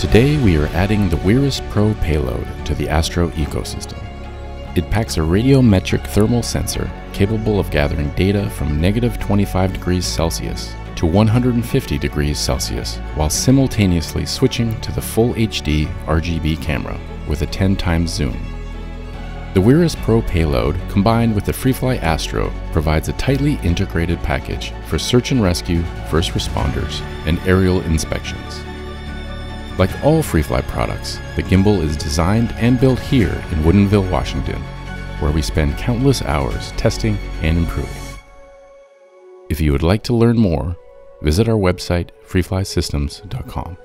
Today we are adding the Wiris Pro payload to the Astro ecosystem. It packs a radiometric thermal sensor capable of gathering data from negative 25 degrees Celsius to 150 degrees Celsius while simultaneously switching to the full HD RGB camera with a 10 times zoom. The Wiris Pro payload combined with the FreeFly Astro provides a tightly integrated package for search and rescue, first responders, and aerial inspections. Like all FreeFly products, the gimbal is designed and built here in Woodinville, Washington, where we spend countless hours testing and improving. If you would like to learn more, visit our website freeflysystems.com.